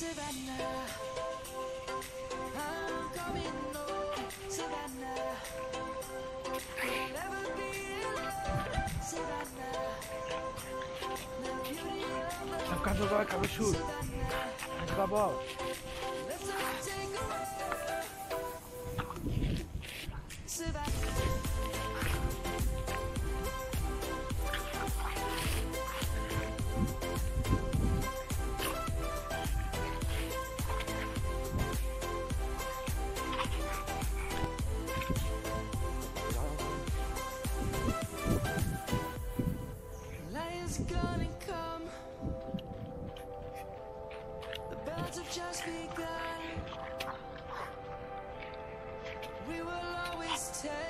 Savannah, I'm coming home. Savannah, we'll never be alone. Savannah, the beauty of the Tam kawałek, kawał siód. Savannah. Let's all take a ride. We will always take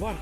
忘了。